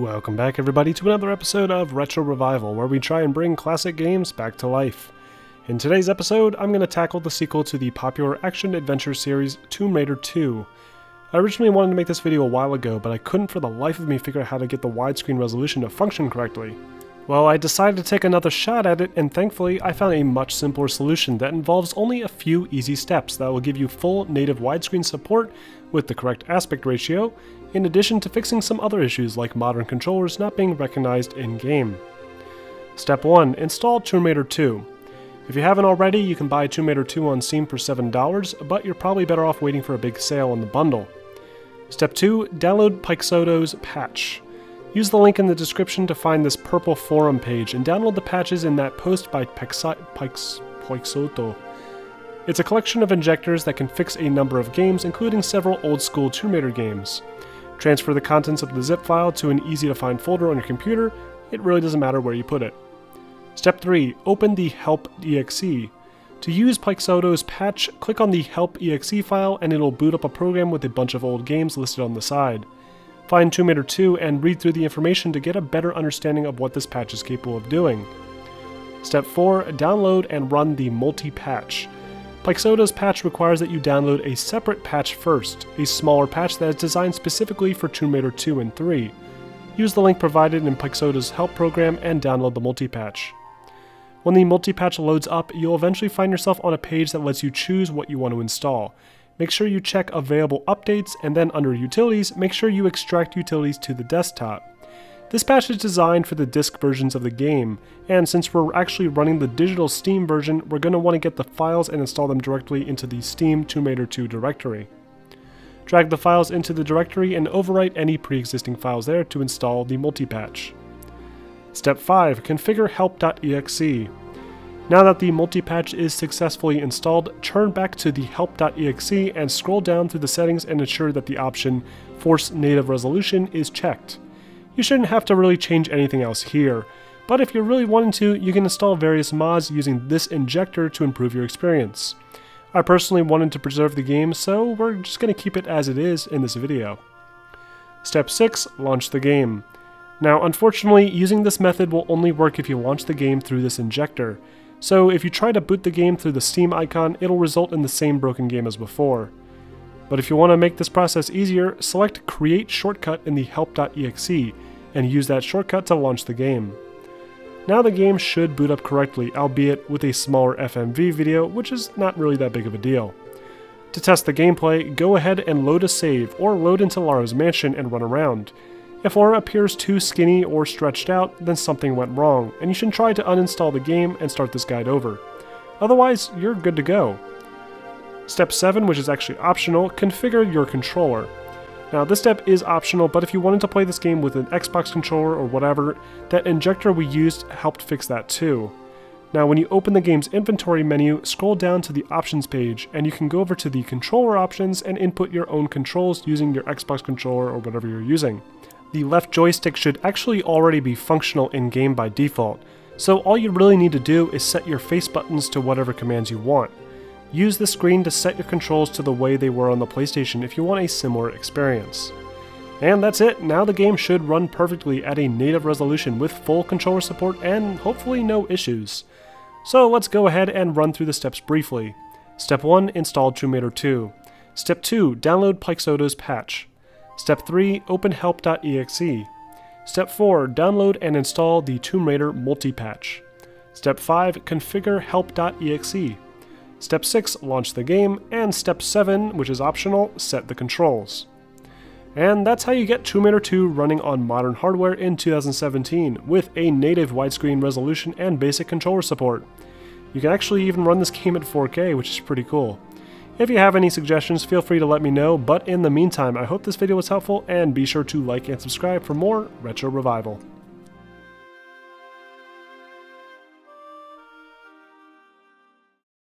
Welcome back, everybody, to another episode of Retro Revival, where we try and bring classic games back to life. In today's episode, I'm going to tackle the sequel to the popular action adventure series Tomb Raider 2. I originally wanted to make this video a while ago, but I couldn't for the life of me figure out how to get the widescreen resolution to function correctly. Well, I decided to take another shot at it, and thankfully, I found a much simpler solution that involves only a few easy steps that will give you full native widescreen support with the correct aspect ratio, in addition to fixing some other issues like modern controllers not being recognized in-game. Step 1. Install Tomb Raider 2. If you haven't already, you can buy Tomb Raider 2 on Steam for $7, but you're probably better off waiting for a big sale on the bundle. Step 2. Download Peixoto's patch. Use the link in the description to find this purple forum page and download the patches in that post by Peixoto. It's a collection of injectors that can fix a number of games, including several old school Tomb Raider games. Transfer the contents of the zip file to an easy to find folder on your computer, it really doesn't matter where you put it. Step 3. Open the help.exe. To use Peixoto's patch, click on the help.exe file and it'll boot up a program with a bunch of old games listed on the side. Find Tomb Raider 2 and read through the information to get a better understanding of what this patch is capable of doing. Step 4. Download and run the multi-patch. Peixoto's patch requires that you download a separate patch first, a smaller patch that is designed specifically for Tomb Raider 2 and 3. Use the link provided in Peixoto's help program and download the multi-patch. When the multi-patch loads up, you'll eventually find yourself on a page that lets you choose what you want to install make sure you check available updates, and then under utilities, make sure you extract utilities to the desktop. This patch is designed for the disk versions of the game, and since we're actually running the digital Steam version, we're going to want to get the files and install them directly into the Steam Tomb Raider 2 directory. Drag the files into the directory and overwrite any pre-existing files there to install the multi-patch. Step 5. Configure help.exe. Now that the multi-patch is successfully installed, turn back to the help.exe and scroll down through the settings and ensure that the option Force Native Resolution is checked. You shouldn't have to really change anything else here, but if you're really wanting to, you can install various mods using this injector to improve your experience. I personally wanted to preserve the game, so we're just going to keep it as it is in this video. Step 6. Launch the game. Now unfortunately, using this method will only work if you launch the game through this injector, so if you try to boot the game through the Steam icon, it'll result in the same broken game as before. But if you want to make this process easier, select Create Shortcut in the help.exe and use that shortcut to launch the game. Now the game should boot up correctly, albeit with a smaller FMV video, which is not really that big of a deal. To test the gameplay, go ahead and load a save, or load into Lara's mansion and run around. If Lara appears too skinny or stretched out, then something went wrong, and you should try to uninstall the game and start this guide over. Otherwise, you're good to go. Step 7, which is actually optional, configure your controller. Now this step is optional, but if you wanted to play this game with an Xbox controller or whatever, that injector we used helped fix that too. Now when you open the game's inventory menu, scroll down to the options page, and you can go over to the controller options and input your own controls using your Xbox controller or whatever you're using the left joystick should actually already be functional in-game by default, so all you really need to do is set your face buttons to whatever commands you want. Use the screen to set your controls to the way they were on the PlayStation if you want a similar experience. And that's it, now the game should run perfectly at a native resolution with full controller support and hopefully no issues. So let's go ahead and run through the steps briefly. Step 1, install Tomb Raider 2. Step 2, download Peixoto's patch. Step 3, open help.exe. Step 4, download and install the Tomb Raider multi-patch. Step 5, configure help.exe. Step 6, launch the game, and Step 7, which is optional, set the controls. And that's how you get Tomb Raider 2 running on modern hardware in 2017, with a native widescreen resolution and basic controller support. You can actually even run this game at 4K, which is pretty cool. If you have any suggestions, feel free to let me know, but in the meantime, I hope this video was helpful, and be sure to like and subscribe for more Retro Revival.